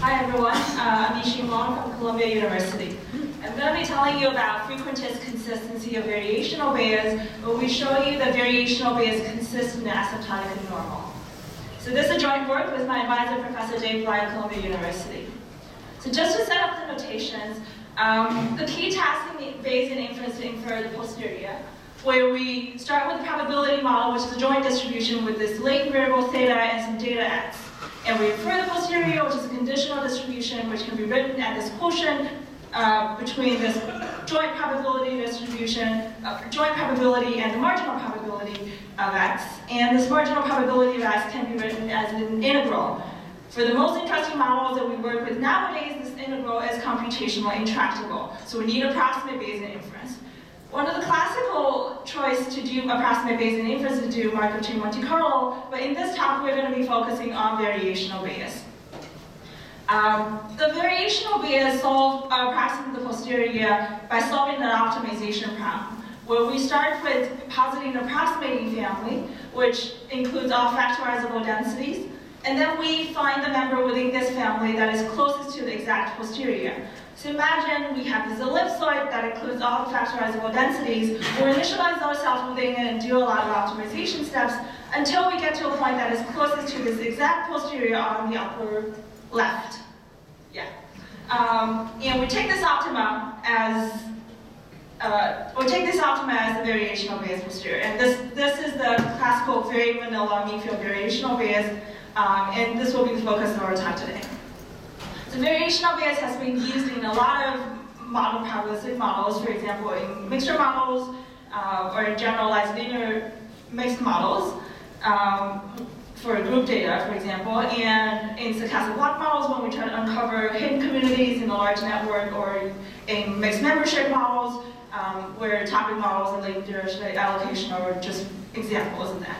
Hi everyone, uh, I'm Yixin Wang from Columbia University. I'm going to be telling you about frequentist consistency of variational Bayes, where we show you that variational Bayes consistent asymptotic and normal. So this is a joint work with my advisor, Professor Dave Blei at Columbia University. So just to set up the notations, um, the key task in Bayesian inference to infer the posterior, where we start with the probability model, which is a joint distribution with this latent variable theta and some data x. And we infer the posterior, which is a conditional distribution, which can be written at this quotient uh, between this joint probability distribution, uh, joint probability and the marginal probability of x. And this marginal probability of x can be written as an integral. For the most interesting models that we work with nowadays, this integral is computationally intractable. So we need approximate Bayesian inference. One of the classical choice to do approximate Bayesian inference is to do Markov chain Monte Carlo, but in this talk we're going to be focusing on variational Bayes. Um, the variational Bayes solve approximately the posterior by solving an optimization problem, where we start with positing an approximating family, which includes all factorizable densities, and then we find the member within this family that is closest to the exact posterior. So imagine we have this ellipsoid that includes all the factorizable densities. We'll initialize ourselves within it and do a lot of optimization steps until we get to a point that is closest to this exact posterior on the upper left. Yeah. Um, and we take this optimum as uh, we take this optimum as the variational Bayes posterior. And this, this is the classical very vanilla mean field variational Bayes um, and this will be the focus of our talk today. So variational Bayes has been used in a lot of model probabilistic models, for example, in mixture models, uh, or in generalized linear mixed models, um, for group data, for example, and in stochastic block models when we try to uncover hidden communities in a large network, or in mixed membership models, um, where topic models and Dirichlet allocation are just examples of that.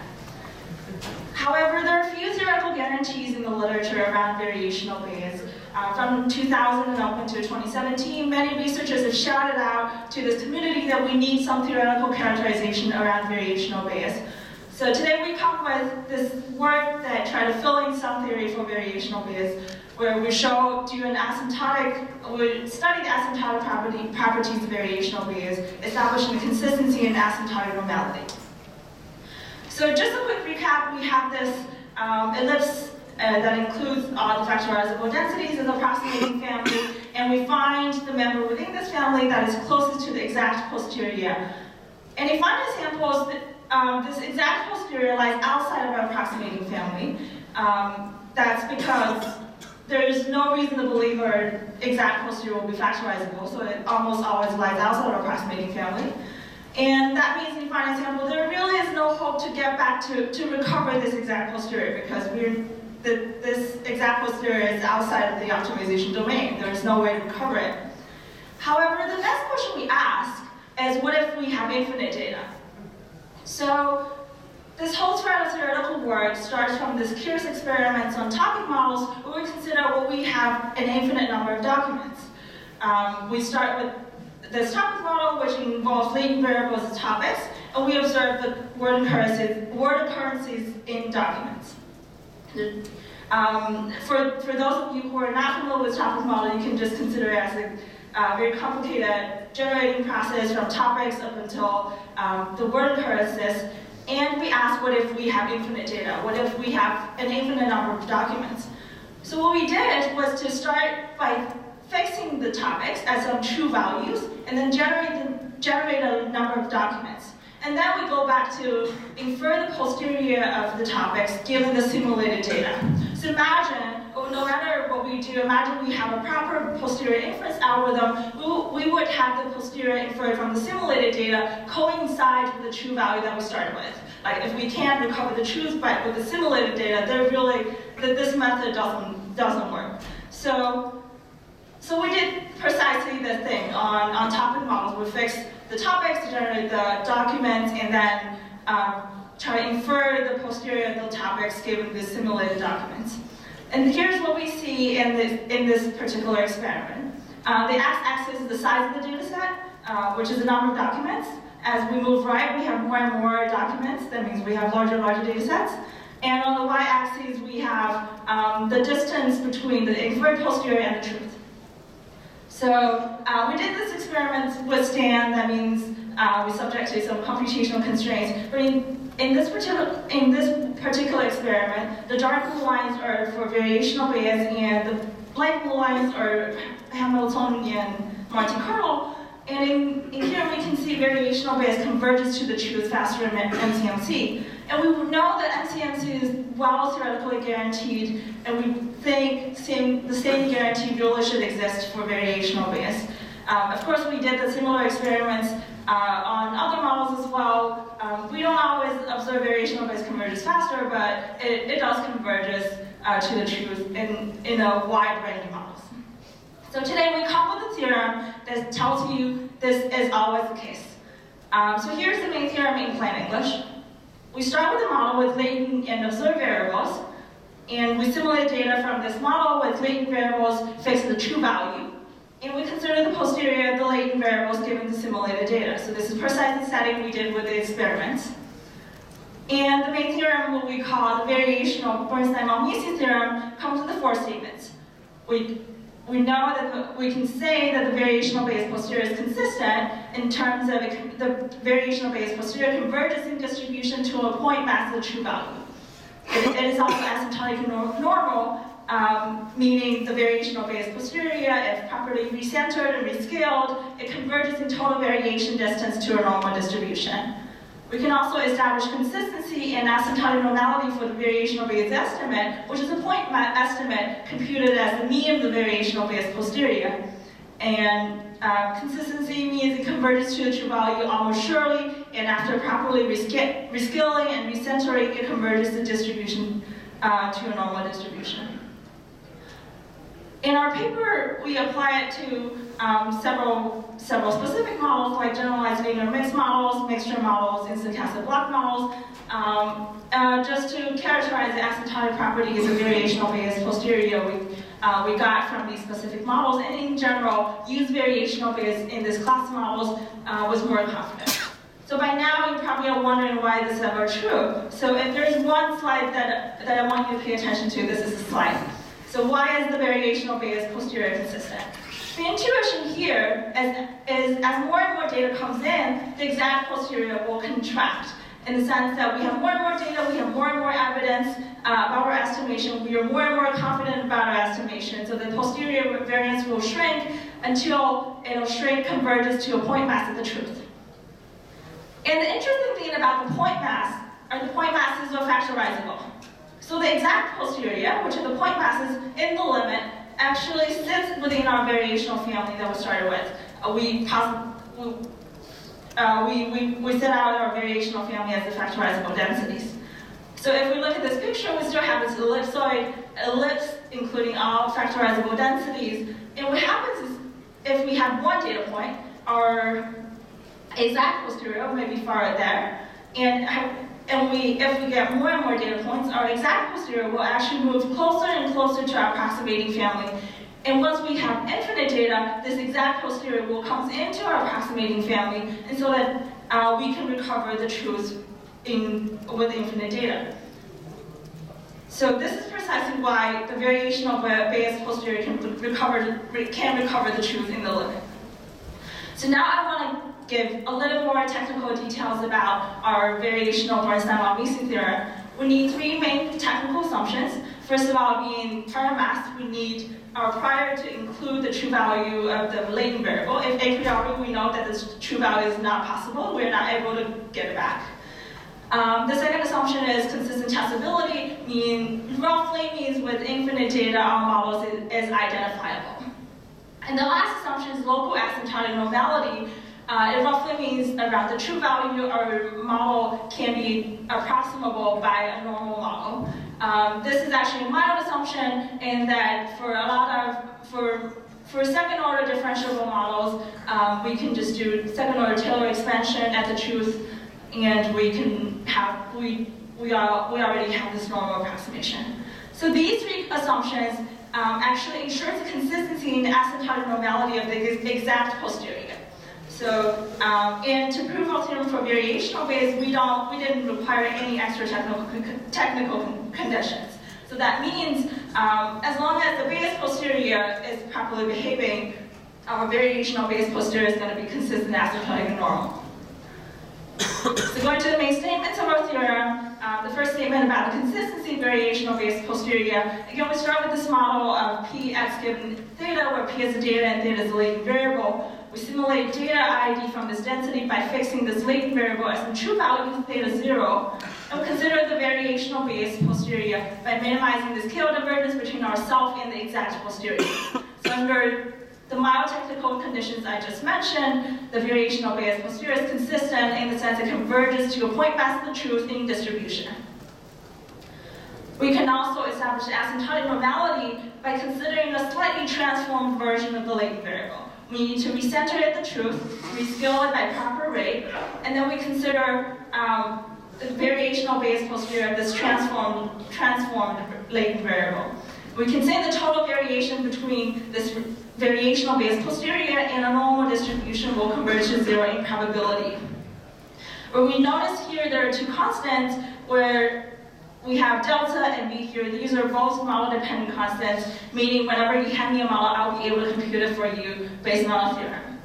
However, there are few theoretical guarantees in the literature around variational Bayes. Uh, from 2000 and up until 2017, many researchers have shouted out to this community that we need some theoretical characterization around variational Bayes. So today we come with this work that try to fill in some theory for variational Bayes, where we show, do an asymptotic, we study the asymptotic property, properties of variational Bayes, establishing the consistency and asymptotic normality. So just a quick recap, we have this um, ellipse uh, that includes the factorizable densities in the approximating family, and we find the member within this family that is closest to the exact posterior. And in final examples, um, this exact posterior lies outside of our approximating family. Um, that's because there's no reason to believe our exact posterior will be factorizable, so it almost always lies outside of our approximating family. And that means in final example, there really is no hope to get back to, to recover this exact posterior because we're, the, this exact posterior is outside of the optimization domain. There's no way to recover it. However, the next question we ask is what if we have infinite data? So this whole theoretical work starts from this curious experiments on topic models where we consider what we have an infinite number of documents. Um, we start with this topic model, which involves latent variables as topics, and we observe the word occurrences, word occurrences in documents. Um, for, for those of you who are not familiar with topic model, you can just consider it as a uh, very complicated generating process from topics up until um, the word occurrences. And we ask, what if we have infinite data? What if we have an infinite number of documents? So what we did was to start by fixing the topics as some true values, and then generate, the, generate a number of documents. And then we go back to infer the posterior of the topics given the simulated data. So imagine, oh, no matter what we do, imagine we have a proper posterior inference algorithm, we, we would have the posterior inferred from the simulated data coincide with the true value that we started with. Like if we can't recover the truth but with the simulated data, they're really, that this method doesn't, doesn't work. So so we did precisely the thing on, on topic models. We fixed the topics to generate the documents and then um, try to infer the posterior of the topics given the simulated documents. And here's what we see in this, in this particular experiment. Uh, the x-axis is the size of the data set, uh, which is the number of documents. As we move right, we have more and more documents. That means we have larger and larger data sets. And on the y-axis, we have um, the distance between the inferred posterior and the truth. So uh, we did this experiment with Stan. That means uh, we subject to some computational constraints. But in, in, this particular, in this particular experiment, the dark blue lines are for variational bayes, and the light blue lines are Hamiltonian Monte Carlo. And in, in, here we can see variational Bayes converges to the truth faster in MCMC. And we know that MCMC is well theoretically guaranteed, and we think same, the same guarantee really should exist for variational bayes. Um, of course, we did the similar experiments uh, on other models as well. Um, we don't always observe variational Bayes converges faster, but it, it does converges uh, to the truth in, in a wide range of models. So today we come with a theorem that tells you this is always the case. Um, so here's the main theorem in plain English. We start with a model with latent and observed variables, and we simulate data from this model with latent variables fixed to the true value. And we consider the posterior of the latent variables given the simulated data. So this is precisely the setting we did with the experiments. And the main theorem, what we call the variational Bernstein-von Mises theorem, comes with the four statements. We, we know that we can say that the variational bayes posterior is consistent in terms of the variational bayes posterior converges in distribution to a point mass of the true value. it, it is also asymptotic normal um, meaning the variational bayes posterior, if properly recentered and rescaled, it converges in total variation distance to a normal distribution. We can also establish consistency and asymptotic normality for the variational bayes estimate, which is a point estimate computed as the mean of the variational bayes posterior. And uh, consistency means it converges to the true value almost surely, and after properly rescaling and recentering, it converges the distribution uh, to a normal distribution. In our paper, we apply it to um, several, several specific models, like generalized linear mixed models, mixture models, and stochastic block models, um, uh, just to characterize the asymptotic properties of variational bayes posterior we, uh, we got from these specific models, and in general, use variational bayes in this class of models uh, was more confident. So by now, you probably are wondering why this is ever true. So if there's one slide that, that I want you to pay attention to, this is the slide. So why is the variational bayes posterior consistent? The intuition here is, is as more and more data comes in, the exact posterior will contract in the sense that we have more and more data, we have more and more evidence uh, about our estimation, we are more and more confident about our estimation, so the posterior variance will shrink until it'll shrink converges to a point mass of the truth. And the interesting thing about the point mass are the point masses are factorizable. So the exact posterior, which are the point masses in the limit, actually sits within our variational family that we started with. Uh, we, uh, we, we, we set out our variational family as the factorizable densities. So if we look at this picture, we still have this ellipsoid ellipse, including all factorizable densities. And what happens is, if we have one data point, our exact posterior may be far there, and and we, if we get more and more data points, our exact posterior will actually move closer and closer to our approximating family. And once we have infinite data, this exact posterior will come into our approximating family, and so that uh, we can recover the truth in, with infinite data. So this is precisely why the variational Bayes posterior can recover, can recover the truth in the limit. So now I want to give a little more technical details about our variational Bernstein-von Mises theorem, we need three main technical assumptions. First of all, being prior mass, we need our prior to include the true value of the latent variable. If a priori we know that this true value is not possible, we're not able to get it back. Um, the second assumption is consistent testability, mean roughly means with infinite data, our models is, is identifiable. And the last assumption is local asymptotic normality, uh, it roughly means around the true value our model can be approximable by a normal model. Um, this is actually a mild assumption in that for a lot of, for for second order differentiable models, um, we can just do second order Taylor expansion at the truth, and we can have, we, we, are, we already have this normal approximation. So these three assumptions um, actually ensure the consistency and asymptotic normality of the exact posterior. So, um, and to prove our theorem for variational Bayes, we don't, we didn't require any extra technical technical conditions. So that means um, as long as the Bayes posterior is properly behaving, our variational Bayes posterior is going to be consistent asymptotic and normal. so going to the main statements of our theorem, uh, the first statement about the consistency of variational Bayes posterior. Again, we start with this model of p x given theta, where p is the data and theta is the latent variable. We simulate data ID from this density by fixing this latent variable as the true value theta 0, and consider the variational Bayes posterior by minimizing the KL divergence between ourself and the exact posterior. so under the mild technical conditions I just mentioned, the variational Bayes posterior is consistent in the sense it converges to a point best the truth in distribution. We can also establish asymptotic normality by considering a slightly transformed version of the latent variable. We need to recenter it the truth, rescale it by proper rate, and then we consider um, the variational Bayes posterior of this transformed, transformed latent variable. We can say the total variation between this variational Bayes posterior and a normal distribution will converge to zero in probability. But we notice here there are two constants where we have delta and b here. These are both model-dependent constants, meaning whenever you hand me a model, I'll be able to compute it for you based on a theorem.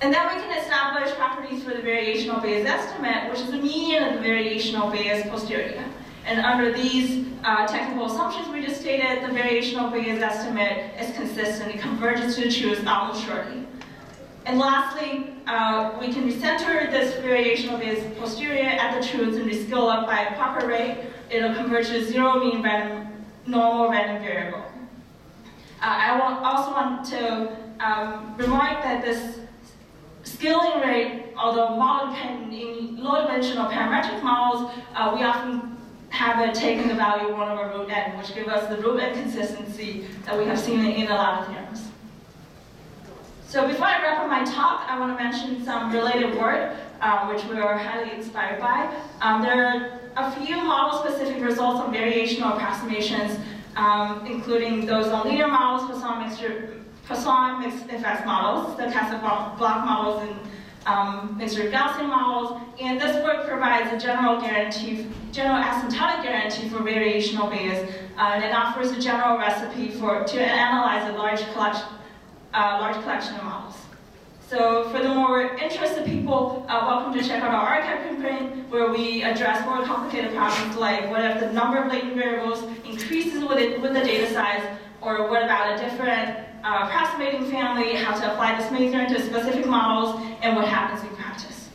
And then we can establish properties for the variational Bayes estimate, which is the median of the variational Bayes posterior. And under these uh, technical assumptions we just stated, the variational Bayes estimate is consistent. It converges to the truth almost surely. And lastly, uh, we can recenter this variational Bayes posterior at the truth and rescale up by a proper rate. It'll converge to zero mean random, normal random variable. Uh, I want, also want to um, remark that this scaling rate, although in low-dimensional parametric models, uh, we often have it taking the value 1 over root n, which gives us the root n consistency that we have seen in a lot of theorems. So before I wrap up my talk, I want to mention some related work, uh, which we are highly inspired by. Um, there are a few model-specific results on variational approximations, um, including those on linear models, Poisson mixture, Poisson mixed effects models, stochastic block models, and um, mixture Gaussian models. And this work provides a general guarantee, general asymptotic guarantee for variational Bayes, uh, and it offers a general recipe for to analyze a large collection large collection of models. So for the more interested people, uh, welcome to check out our arXiv preprint where we address more complicated problems like what if the number of latent variables increases with, it, with the data size, or what about a different uh, approximating family, how to apply this measure to specific models, and what happens in practice.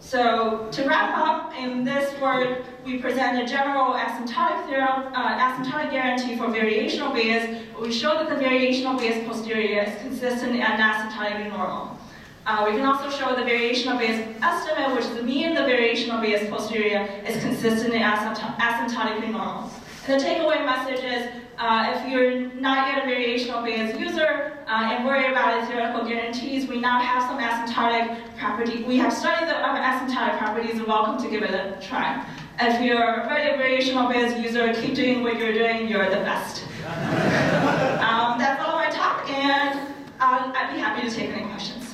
So to wrap up, in this work, we present a general asymptotic theorem, uh, asymptotic guarantee for variational Bayes. We show that the variational Bayes posterior is consistent and asymptotically normal. Uh, we can also show the variational Bayes estimate, which is the mean of the variational Bayes posterior, is consistent and asymptotically normal. And the takeaway message is, uh, if you're not yet a variational Bayes user uh, and worry about its theoretical guarantees, we now have some asymptotic property. We have studied the asymptotic properties and welcome to give it a try. If you're already a variational Bayes user, keep doing what you're doing, you're the best. um, that's all my talk, and uh, I'd be happy to take any questions.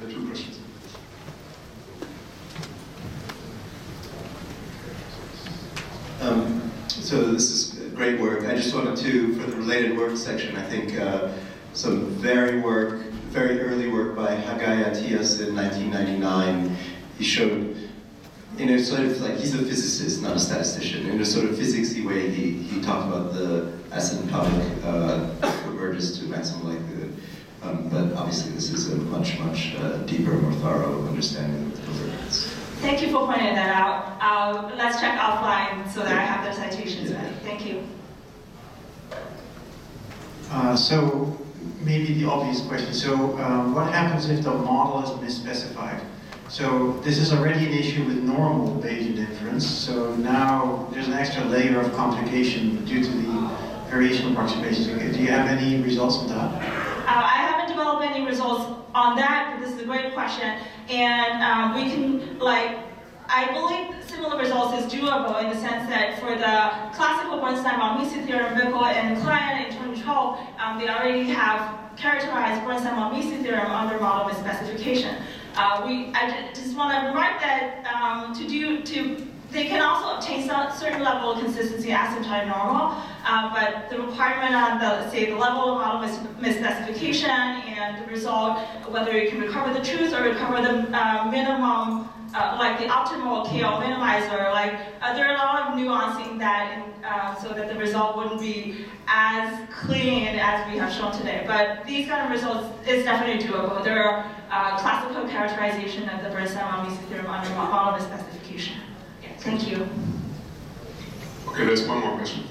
The two questions. Um, so this is great work. I just wanted to, for the related work section, I think uh, some very work, very early work by Hagai Attias in 1999. He showed, in a sort of like, he's a physicist, not a statistician. In a sort of physicsy way, he, he talked about the asymptotic uh, convergence to maximum likelihood. Um, but obviously this is a much, much uh, deeper, more thorough understanding of the convergence. Thank you for pointing that out. Uh, let's check offline so that I have the citations ready. Thank you. Uh, so maybe the obvious question. So um, what happens if the model is misspecified? So this is already an issue with normal Bayesian inference. So now there's an extra layer of complication due to the variation approximations. Do you have any results on that? Uh, I any results on that, this is a great question. And um, we can, like, I believe similar results is doable in the sense that for the classical Bernstein-von Mises theorem, Bickel and Kleijn in 2012, um, they already have characterized Bernstein-von Mises theorem under model misspecification. Uh, we, I just want to write that um, to do to they can also obtain a certain level of consistency asymptotic normal, uh, but the requirement on the, say, the level of model mis misspecification and the result, whether you can recover the truth or recover the uh, minimum, uh, like the optimal KL minimizer, like uh, there are a lot of nuancing that uh, so that the result wouldn't be as clean as we have shown today. But these kind of results is definitely doable. There are uh, classical characterization of the Bernstein-von Mises theorem under model misspecification. Thank you. Okay, there's one more question.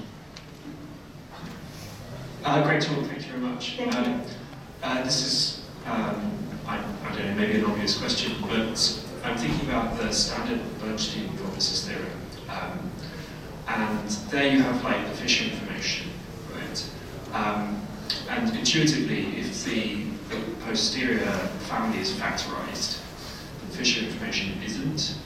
Uh, great talk, thank you very much. Thank um, uh, this is, um, I, I, don't know, maybe an obvious question, but I'm thinking about the standard Bernstein hypothesis theorem. Um, and there you have like the Fisher information, right? Um, and intuitively, if the, the posterior family is factorized, the Fisher information isn't,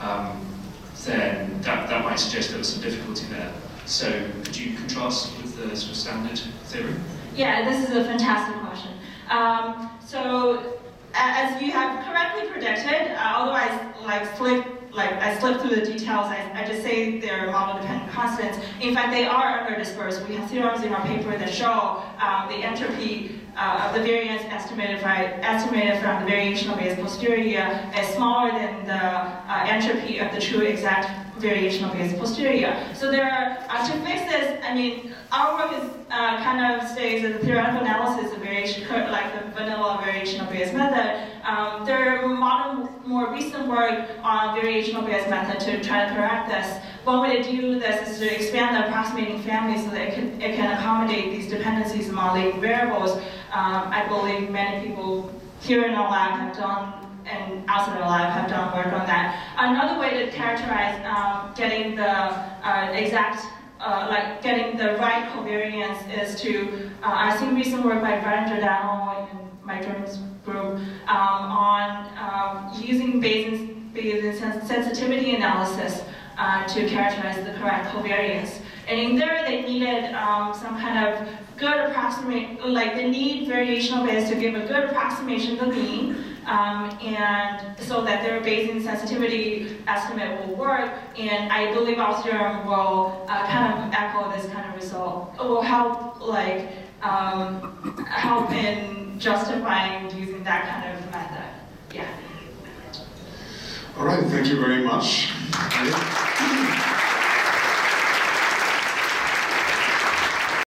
um, then that, that might suggest there was some difficulty there. So could you contrast with the sort of standard theory? Yeah, this is a fantastic question. Um, so as you have correctly predicted, uh, otherwise like slip, like I slip through the details, I, I just say they're model-dependent constants. In fact, they are under-dispersed. We have theorems in our paper that show um, the entropy uh, of the variance estimated, by, estimated from the variational Bayes posterior is smaller than the uh, entropy of the true exact variational base posterior. So there are, uh, to fix this, I mean, our work is uh, kind of stays as a theoretical analysis of variation, like the vanilla variational Bayes method. Um, there are modern, more recent work on variational Bayes method to try to correct this. One way to do this is to expand the approximating family so that it can, it can accommodate these dependencies among latent variables. Um, I believe many people here in our lab have done and outside the lab have done work on that. Another way to characterize um, getting the uh, exact uh, like getting the right covariance is to, uh, I think recent work by Ryan Giordano and Mike Jordan's group um, on um, using Bayesian, Bayesian sensitivity analysis uh, to characterize the correct covariance. And in there, they needed um, some kind of good approximation, like they need variational Bayes to give a good approximation of the mean, um, and so that their Bayesian sensitivity estimate will work. And I believe our theorem will uh, kind of echo this kind of result. It will help, like, um, help in justifying using that kind of method. Yeah. All right, thank you very much.